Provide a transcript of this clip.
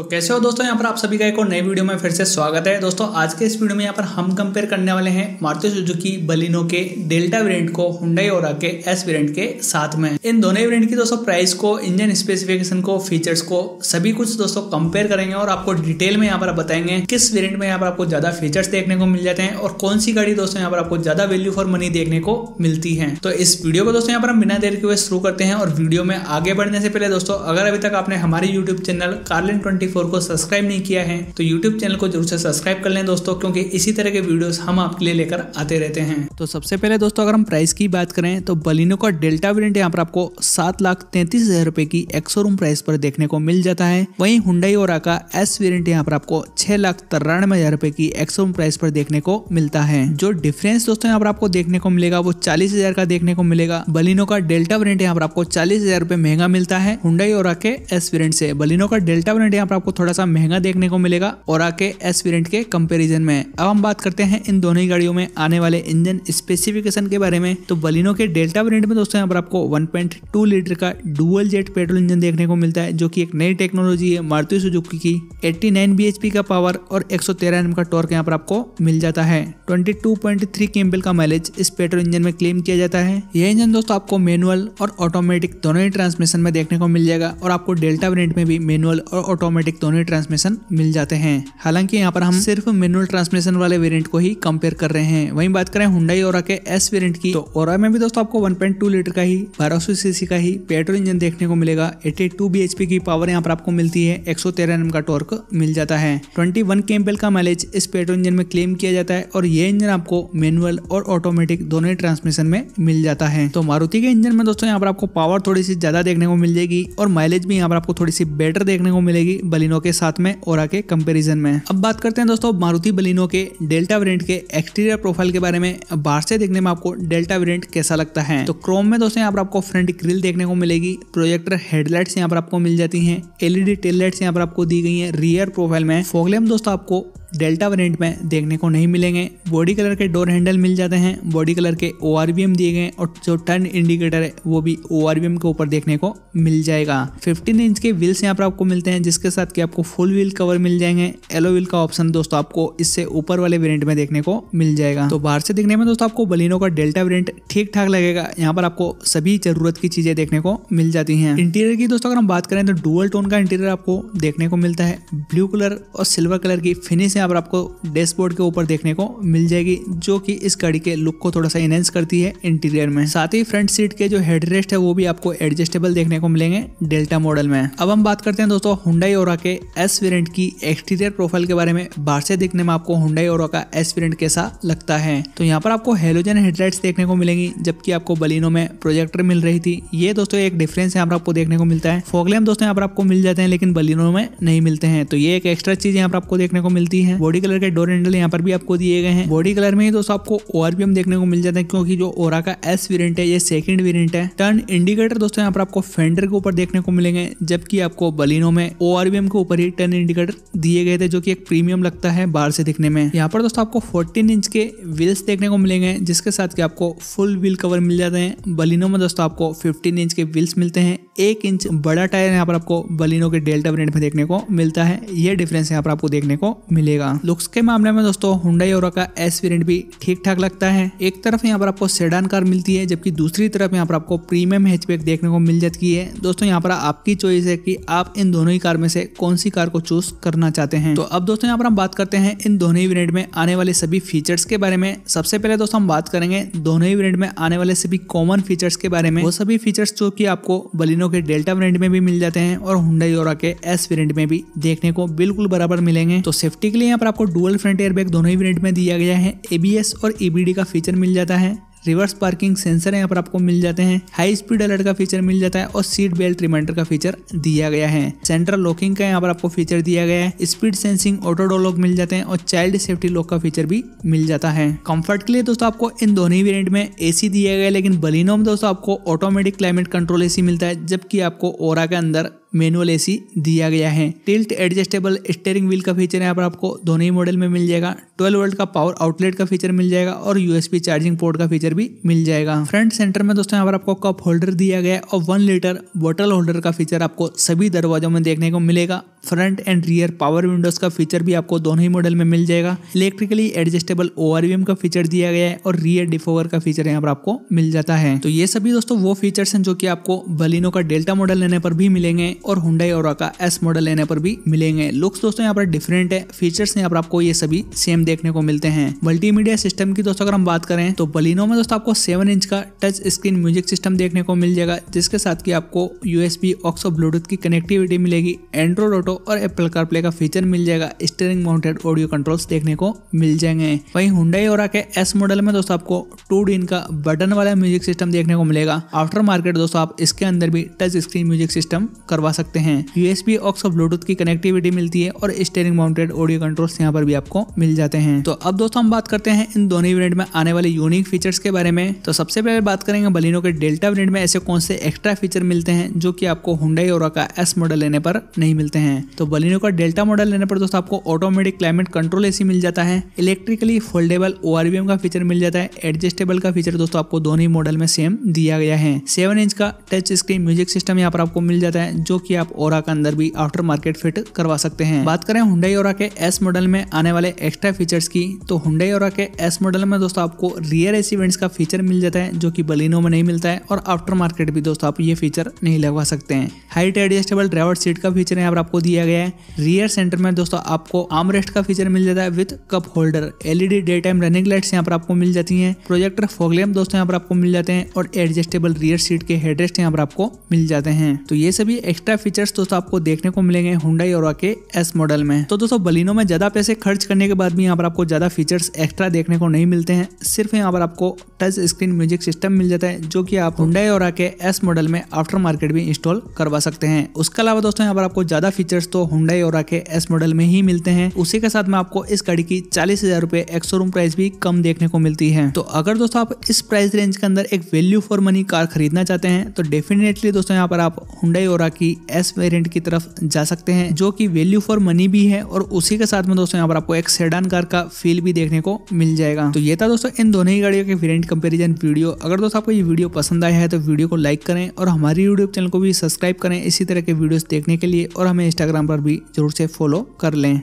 तो कैसे हो दोस्तों? यहाँ पर आप सभी का एक और नई वीडियो में फिर से स्वागत है। दोस्तों, आज के इस वीडियो में यहाँ पर हम कंपेयर करने वाले हैं मारुति सुजुकी बलिनो के डेल्टा वेरिएंट को हुंडई और के एस वेरिएंट के साथ में। इन दोनों वेरिएंट की दोस्तों प्राइस को इंजन स्पेसिफिकेशन को फीचर्स को सभी कुछ दोस्तों कंपेयर करेंगे और आपको डिटेल में यहाँ पर बताएँगे किस वेरियंट में यहाँ पर आपको ज़्यादा फीचर्स देखने को मिल जाते हैं और कौन सी गाड़ी दोस्तों यहाँ पर आपको ज़्यादा वैल्यू फॉर मनी देखने को मिलती है। तो इस वीडियो को दोस्तों यहाँ पर हम बिना देर के शुरू करते हैं और वीडियो में आगे बढ़ने से पहले दोस्तों, अगर अभी तक आपने हमारे यूट्यूब चैनल कार्लिन ट्वेंटी को सब्सक्राइब नहीं किया है तो यूट्यूब चैनल को ज़रूर से सब्सक्राइब कर लें दोस्तों, क्योंकि इसी तरह के वीडियोस हम आपके लिए लेकर आते रहते हैं। तो सबसे पहले दोस्तों, अगर हम प्राइस की बात करें तो बलिनो का डेल्टा वेरियंट यहाँ पर आपको सात लाख तैंतीस हज़ार रुपए की एक्सोरूम प्राइस पर देखने को मिल जाता है। वहीं हुंडई और का एस वेरियंट यहाँ पर आपको छह लाख तिरानवे हज़ार रुपए की एक्सोरूम प्राइस पर देखने को मिलता है। जो डिफरेंस दोस्तों यहाँ पर आपको देखने को मिलेगा, वो चालीस हज़ार का देखने को मिलेगा। बलिनो का डेल्टा वेरियंट यहाँ पर आपको चालीस हज़ार रुपए महँगा मिलता है हुंडई और के एस वेरियंट से। बलिनो का डेल्टा वेरियंट यहाँ पर आपको थोड़ा सा महँगा देखने को मिलेगा और आके एस वेरियंट के कंपेरिजन में। अब हम बात करते हैं इन दोनों ही गाड़ियों में आने वाले इंजन स्पेसिफिकेशन के बारे में। तो बलिनो के डेल्टा वेरियंट में दोस्तों, यहाँ पर आपको 1.2 लीटर का डुअल जेट पेट्रोल इंजन देखने को मिलता है, जो कि एक नई टेक्नोलॉजी है मारुति सुजुकी की। 89 bhp का पावर और 113 एनएम का टॉर्क यहाँ पर आपको मिल जाता है। 22.3 केम्बल का माइलेज इस पेट्रोल इंजन में क्लेम किया जाता है। यह इंजन दोस्तों आपको मैनुअल और ऑटोमेटिक दोनों ही ट्रांसमिशन में देखने को मिल जाएगा और आपको डेल्टा वेरियंट में भी मैनुअल और ऑटोमेटिक दोनों ही ट्रांसमिशन मिल जाते हैं। हालाँकि यहाँ पर हम सिर्फ़ मैनुअल ट्रांसमिशन वाले वेरिएंट को ही कंपेयर कर रहे हैं। वहीं बात करें हुंडई और के एस वेरिएंट की तो और में भी दोस्तों आपको 1.2 लीटर का ही, बारह सीसी का ही पेट्रोल इंजन देखने को मिलेगा। 82 bhp की पावर यहाँ पर आपको मिलती है। 113 एनएम का टॉर्क मिल जाता है। 21 वन का माइलेज इस पेट्रोल इंजन में क्लेम किया जाता है और ये इंजन आपको मैनुअल और ऑटोमेटिक दोनों ही ट्रांसमिशन में मिल जाता है। तो मारुति के इंजन में दोस्तों यहाँ पर आपको पावर थोड़ी सी ज़्यादा देखने को मिल जाएगी और माइलेज भी यहाँ पर आपको थोड़ी सी बेटर देखने को मिलेगी। बलिनो के साथ में और के कंपेरिजन में अब बात करते हैं दोस्तों मारुति बलिनो के डेल्टा वेरियंट के एक्सटीरियर प्रोफ़ाइल के बारे में। बाहर से देखने में आपको डेल्टा वेरियंट कैसा लगता है? तो क्रोम में दोस्तों यहाँ पर आपको फ्रंट ग्रिल देखने को मिलेगी। प्रोजेक्टर हेडलाइट्स यहाँ पर आपको मिल जाती है। एलईडी टेल लाइट्स यहाँ पर आपको दी गई है रियर प्रोफ़ाइल में। फोगलेम दोस्तों आपको डेल्टा वेरिएंट में देखने को नहीं मिलेंगे। बॉडी कलर के डोर हैंडल मिल जाते हैं। बॉडी कलर के ओआरवीएम दिए गए और जो टर्न इंडिकेटर है, वो भी ओआरवीएम के ऊपर देखने को मिल जाएगा। 15 इंच के व्हील्स यहाँ पर आपको मिलते हैं, जिसके साथ कि आपको फुल व्हील कवर मिल जाएँगे। एलो व्हील का ऑप्शन दोस्तों आपको इससे ऊपर वाले वेरियंट में देखने को मिल जाएगा। तो बाहर से देखने में दोस्तों आपको बलिनो का डेल्टा वेरियंट ठीक ठाक लगेगा। यहाँ पर आपको सभी ज़रूरत की चीज़ें देखने को मिल जाती है। इंटीरियर की दोस्तों अगर हम बात करें तो डुअल टोन का इंटीरियर आपको देखने को मिलता है। ब्लू कलर और सिल्वर कलर की फिनिश यहाँ पर आपको डैशबोर्ड के ऊपर देखने को मिल जाएगी, जो कि इस गाड़ी के लुक को थोड़ा सा इनहेंस करती है इंटीरियर में। साथ ही फ्रंट सीट के जो हेडरेस्ट है, वो भी आपको एडजस्टेबल देखने को मिलेंगे डेल्टा मॉडल में। अब हम बात करते हैं दोस्तों हुंडई और के एस वेरिएंट की एक्सटीरियर प्रोफ़ाइल के बारे में। बाहर से देखने में आपको हुंडई और का एस वेरिएंट कैसा लगता है? तो यहाँ पर आपको हेलोजन हेडलाइट्स देखने को मिलेंगी, जबकि आपको बलिनो में प्रोजेक्टर मिल रही थी। ये दोस्तों एक डिफरेंस यहाँ पर आपको देखने को मिलता है। फोगलेम दोस्तों यहाँ पर आपको मिल जाते हैं, लेकिन बलिनो में नहीं मिलते हैं। तो ये एक एक्स्ट्रा चीज़ यहाँ पर आपको देखने को मिलती है। बॉडी कलर के डोर हैंडल यहाँ पर भी आपको दिए गए हैं। बॉडी कलर में ही दोस्तों आपको ओआरपीएम देखने को मिल जाता है क्योंकि जो ओरा का एस वेरियंट है, ये सेकंड वेरियंट है। टर्न इंडिकेटर दोस्तों यहाँ पर आपको फेंडर के ऊपर देखने को मिलेंगे, जबकि आपको बलिनो में ओआरबीएम के ऊपर ही टर्न इंडिकेटर दिए गए थे, जो की एक प्रीमियम लगता है बाहर से दिखने में। यहाँ पर दोस्तों आपको फोर्टीन इंच के व्हील्स देखने को मिलेंगे, जिसके साथ आपको फुल व्हील कवर मिल जाते हैं। बलिनो में दोस्तों आपको फिफ्टीन इंच के व्हील्स मिलते हैं। एक इंच बड़ा टायर यहाँ पर आपको बलिनो के डेल्टा वेरियंट में देखने को मिलता है। ये डिफरेंस यहाँ पर आपको देखने को मिलेगा। लुक्स के मामले में दोस्तों हुडाई और का एस वेरिएंट भी ठीक ठाक लगता है। एक तरफ़ यहाँ पर आपको सेडान कार मिलती है, जबकि दूसरी तरफ़ यहाँ पर आपको प्रीमियम हैचबैक देखने को मिल जाती है। दोस्तों, यहाँ पर आपकी चॉइस है कि आप इन दोनों ही कार में से कौन सी कार को चूज़ करना चाहते हैं। तो अब दोस्तों, यहाँ पर हम बात करते हैं इन दोनों ही वेरिएंट में आने वाले सभी फीचर्स के बारे में। सबसे पहले दोस्तों, हम बात करेंगे दोनों ही वेरिएंट में आने वाले सभी कॉमन फीचर्स के बारे में। वो सभी फीचर्स जो की आपको बलिनो के डेल्टा वेरियंट में भी मिल जाते हैं और हुडा और के एस वेरियंट में भी देखने को बिल्कुल बराबर मिलेंगे। तो सेफ्टी के लिए यहाँ पर आपको डुअल फ्रंट एयरबैग दोनों ही वेरियंट में दिया गया है एबीएस और ईबीडी का फीचर मिल जाता है। रिवर्स पार्किंग सेंसर यहाँ पर आपको मिल जाते हैं हाई स्पीड अलर्ट का फीचर मिल जाता है और सीट बेल्ट रिमाइंडर का फीचर दिया गया है। सेंट्रल लॉकिंग का यहाँ पर आपको फीचर दिया गया है। Speed sensing auto door lock मिल जाते हैं और चाइल्ड सेफ्टी लॉक का फीचर भी मिल जाता है। कंफर्ट के लिए दोस्तों आपको इन दोनों ही वेरियंट में एसी दिया गया है, लेकिन बलिनो में दोस्तों आपको ऑटोमेटिक क्लाइमेट कंट्रोल एसी मिलता है, जबकि आपको ओरा के अंदर मैनुअल एसी दिया गया है। टिल्ट एडजस्टेबल स्टेयरिंग व्हील का फीचर यहाँ पर आपको दोनों ही मॉडल में मिल जाएगा। 12 वोल्ट का पावर आउटलेट का फीचर मिल जाएगा और यूएसबी चार्जिंग पोर्ट का फीचर भी मिल जाएगा। फ्रंट सेंटर में दोस्तों यहाँ पर आपको कप होल्डर दिया गया है और वन लीटर बॉटल होल्डर का फीचर आपको सभी दरवाजों में देखने को मिलेगा। Front and rear power windows का फीचर भी आपको दोनों ही मॉडल में मिल जाएगा। इलेक्ट्रिकली एडजस्टेबल ओआरवीएम का फीचर दिया गया है और रियर डिफोवर का फीचर यहाँ पर आपको मिल जाता है। तो ये सभी दोस्तों वो फीचर्स हैं जो कि आपको बलिनो का डेल्टा मॉडल लेने पर भी मिलेंगे और हुडाई और का एस मॉडल लेने पर भी मिलेंगे। लुक्स दोस्तों यहाँ पर डिफरेंट है। फीचर्स यहाँ पर आपको ये सभी सेम देखने को मिलते हैं। मल्टीमीडिया सिस्टम की दोस्तों अगर हम बात करें तो बलिनो में दोस्तों आपको सेवन इंच का टच स्क्रीन म्यूज़िक सिस्टम देखने को मिल जाएगा, जिसके साथ की आपको यूएसबी, ऑक्सो, ब्लूटूथ की कनेक्टिविटी मिलेगी। एंड्रॉइड ऑटो और एप्पल कार प्ले का फीचर मिल जाएगा। स्टेरिंग माउंटेड ऑडियो कंट्रोल्स देखने को मिल जाएँगे। वहीं हुडाई और के एस मॉडल में दोस्तों आपको टू डी का बटन वाला म्यूज़िक सिस्टम देखने को मिलेगा। आफ्टर मार्केट दोस्तों आप इसके अंदर भी टच स्क्रीन म्यूज़िक सिस्टम करवा सकते हैं। यूएसबी ऑक्स और ब्लूटूथ की कनेक्टिविटी मिलती है और स्टेरिंग माउंटेड ऑडियो कंट्रोल्स यहाँ पर भी आपको मिल जाते हैं। तो अब दोस्तों हम बात करते हैं इन दोनों वेरिएंट में आने वाले यूनिक फीचर्स के बारे में। तो सबसे पहले बात करेंगे बलिनो के डेल्टा वेरिएंट में ऐसे कौन से एक्स्ट्रा फीचर मिलते हैं जो कि आपको हुडाई और का एस मॉडल लेने पर नहीं मिलते हैं। तो बलिनो का डेल्टा मॉडल लेने पर दोस्तों आपको ऑटोमेटिक क्लाइमेट कंट्रोल एसी मिल जाता है इलेक्ट्रिकली फोल्डेबल ओ का फीचर मिल जाता है एडजस्टेबल का फीचर दोस्तों आपको दोनों ही मॉडल में सेम दिया गया है। सेवन इंच का टच स्क्रीन म्यूज़िक सिस्टम यहाँ पर आपको मिल जाता है, जो की आप ओरा का अंदर भी आफ्टर मार्केट फिट करवा सकते हैं। बात करें हुडाई और के एस मॉडल में आने वाले एक्स्ट्रा फीचर्स की तो हुडाई ओरा के एस मॉडल में दोस्तों आपको रियर एसी वेंट्स का फीचर मिल जाता है, जो कि बलिनो में नहीं मिलता है, और आफ्टर मार्केट भी दोस्तों आप ये फीचर नहीं लगवा सकते हैं। हाइट एडजस्टेबल ड्राइवर सीट का फीचर यहाँ पर आपको दिया गया है। रियर सेंटर में दोस्तों आपको आर्म रेस्ट का फीचर मिल जाता है with cup holder LED day time running lights यहाँ पर आपको मिल जाती हैं। प्रोजेक्टर फोगलेम दोस्तों यहाँ पर आपको मिल जाते हैं और एडजस्टेबल रियर सीट के हेडरेस्ट यहाँ पर आपको मिल जाते हैं। तो ये सभी एक्स्ट्रा फीचर्स दोस्तों आपको देखने को मिलेंगे हुडाई और के एस मॉडल में। तो दोस्तों बलिनो में ज़्यादा पैसे खर्च करने के बाद भी यहाँ पर आपको ज़्यादा फीचर्स एक्स्ट्रा देखने को नहीं मिलते हैं। सिर्फ़ यहाँ पर आपको टच स्क्रीन म्यूज़िक सिस्टम मिल जाता है, जो कि आप हुडाई और के एस मॉडल में आफ्टर मार्केट भी इंस्टॉल करवा सकते हैं। उसके अलावा दोस्तों यहाँ पर आपको ज़्यादा फीचर्स तो हुडाई और के एस मॉडल में ही मिलते हैं। उसी के साथ में आपको इस गाड़ी की चालीस हज़ार रुपए एक्सोरूम प्राइस भी कम देखने को मिलती है। तो अगर दोस्तों आप इस प्राइस रेंज के अंदर एक वैल्यू फॉर मनी कार खरीदना चाहते हैं तो डेफिनेटली दोस्तों यहाँ पर आप हुडाई और की एस वेरियंट की तरफ़ जा सकते हैं, जो कि वैल्यू फॉर मनी भी है और उसी के साथ में दोस्तों यहाँ पर आपको एक सेडान कार का फील भी देखने को मिल जाएगा। तो ये था दोस्तों इन दोनों ही गाड़ियों के वेरियंट कंपेरिजन वीडियो अगर दोस्तों आपको ये वीडियो पसंद आया है तो वीडियो को लाइक करें और हमारी यूट्यूब चैनल को भी सब्सक्राइब करें इसी तरह के वीडियोस देखने के लिए और हमें इंस्टाग्राम पर भी ज़रूर से फॉलो कर लें।